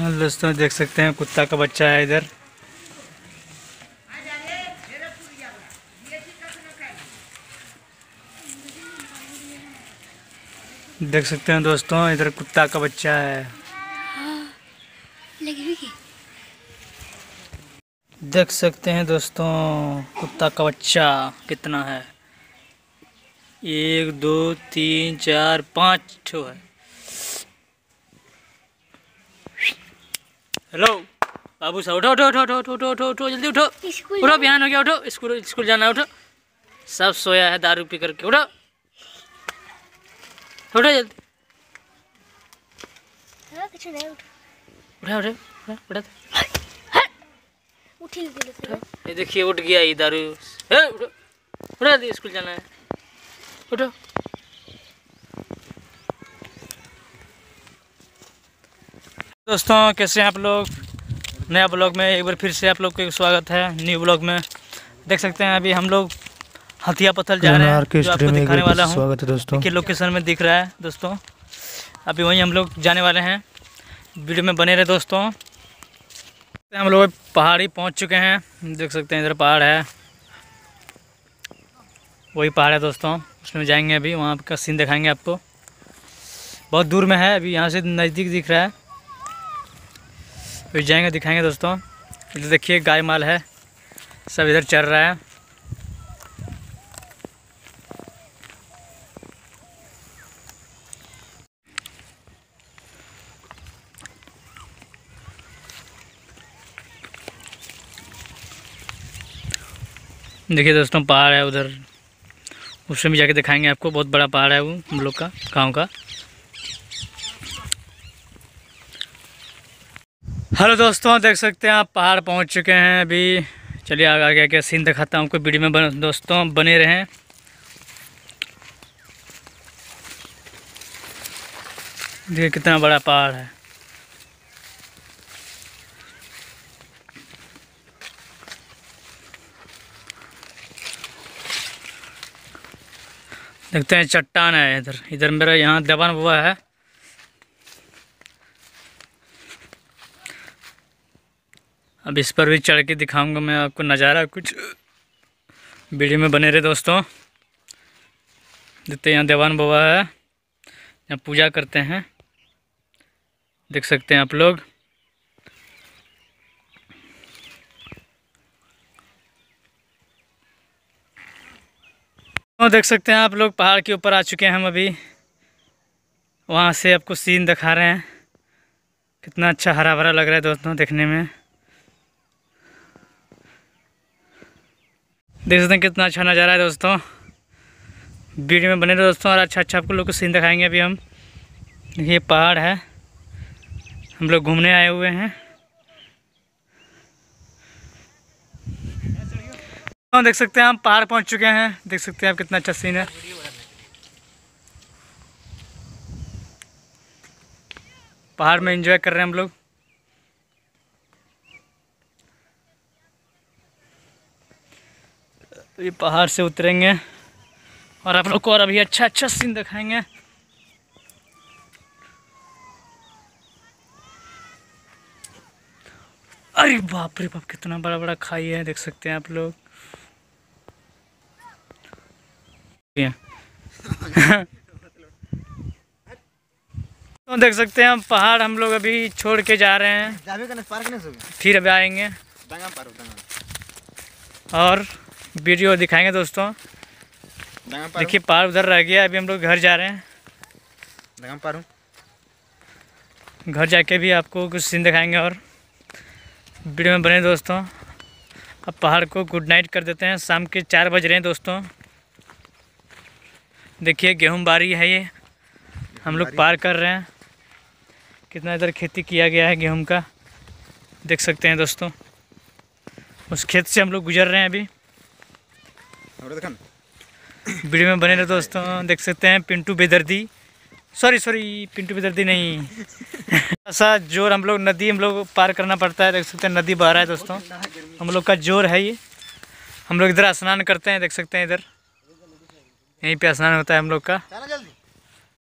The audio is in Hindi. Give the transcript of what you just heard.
हाँ दोस्तों देख सकते हैं कुत्ता का बच्चा है इधर। देख सकते हैं दोस्तों इधर कुत्ता का बच्चा है। देख सकते हैं दोस्तों कुत्ता का बच्चा कितना है। एक दो तीन चार पाँच ठो है। हेलो बाबू साहब उठो उठो उठो उठो उठो उठो उठो उठो। जल्दी उठो उठो बिहान हो गया उठो स्कूल स्कूल जाना है, उठो। सब सोया है दारू पी करके उठो। उठो जल्दी। हाँ, उठ। उठा उठा उठा ये देखिए उठ गया ये दारू। उठो उठो जल्दी स्कूल जाना है। उठो। दोस्तों कैसे हैं आप लोग? नया ब्लॉग में एक बार फिर से आप लोग को स्वागत है न्यू ब्लॉग में। देख सकते हैं अभी हम लोग हथिया पत्थर जा रहे हैं जो आपको दिखाने वाला हूँ। स्वागत है दोस्तों। देखिए लोकेशन में दिख रहा है दोस्तों। अभी वहीं हम लोग जाने वाले हैं। वीडियो में बने रहे दोस्तों। हम लोग पहाड़ी पहुँच चुके हैं। देख सकते हैं इधर पहाड़ है। वही पहाड़ है दोस्तों। उसमें जाएँगे अभी वहाँ का सीन दिखाएँगे आपको। बहुत दूर में है अभी यहाँ से नज़दीक दिख रहा है। अभी जाएँगे, दिखाएँगे दोस्तों। इधर देखिए, गाय माल है। सब इधर चल रहा है। देखिए दोस्तों, पहाड़ है उधर। उसमें भी जाके दिखाएँगे आपको। बहुत बड़ा पहाड़ है वो, हम लोग का, गाँव का। हेलो दोस्तों देख सकते हैं आप पहाड़ पहुँच चुके हैं अभी। चलिए आगे आगे आगे सीन दिखाता हूँ आपको वीडियो में बन, दोस्तों बने रहें। देखिए कितना बड़ा पहाड़ है। देखते हैं चट्टान है इधर। इधर मेरा यहाँ देवान हुआ है। अब इस पर भी चढ़ के दिखाऊँगा मैं आपको नज़ारा कुछ। वीडियो में बने रहे दोस्तों। देखते हैं यहाँ देवान बाबा है, यहाँ पूजा करते हैं। देख सकते हैं आप लोग। तो देख सकते हैं आप लोग, पहाड़ के ऊपर आ चुके हैं हम अभी। वहाँ से आपको सीन दिखा रहे हैं। कितना अच्छा हरा भरा लग रहा है दोस्तों देखने में। देख सकते हैं कितना अच्छा नज़ारा है दोस्तों। वीडियो में बने रहो दोस्तों और अच्छा अच्छा आपको लोग को सीन दिखाएँगे अभी हम। ये पहाड़ है। हम लोग घूमने आए हुए हैं। हाँ देख सकते हैं हम पहाड़ पहुँच चुके हैं। देख सकते हैं आप कितना अच्छा सीन है। पहाड़ में एंजॉय कर रहे हैं हम लोग। ये पहाड़ से उतरेंगे और आप लोग को और अभी अच्छा अच्छा सीन दिखाएँगे। अरे बाप रे बाप कितना बड़ा बड़ा खाई है देख सकते हैं आप लोग। तो देख सकते हैं हम पहाड़ हम लोग अभी छोड़ के जा रहे हैं। फिर अभी आएँगे। और वीडियो दिखाएँगे दोस्तों। देखिए पहाड़ उधर रह गया अभी हम लोग घर जा रहे हैं। पारो। घर जाके भी आपको कुछ सीन दिखाएँगे और वीडियो में बने दोस्तों। अब पहाड़ को गुड नाइट कर देते हैं। शाम के चार बज रहे हैं दोस्तों। देखिए गेहूँ बारी है ये। हम लोग पार कर रहे हैं। कितना इधर खेती किया गया है गेहूँ का। देख सकते हैं दोस्तों। उस खेत से हम लोग गुजर रहे हैं अभी। वीडियो में बने रहे दोस्तों देख सकते हैं पिंटू बेदर्दी। सॉरी सॉरी पिंटू बेदर्दी नहीं। ऐसा ज़ोर हम लोग नदी हम लोग पार करना पड़ता है देख सकते हैं नदी बह रहा है दोस्तों। हम लोग का ज़ोर है ये। हम लोग इधर स्नान करते हैं देख सकते हैं इधर। यहीं पे स्नान होता है हम लोग का। जल्दी।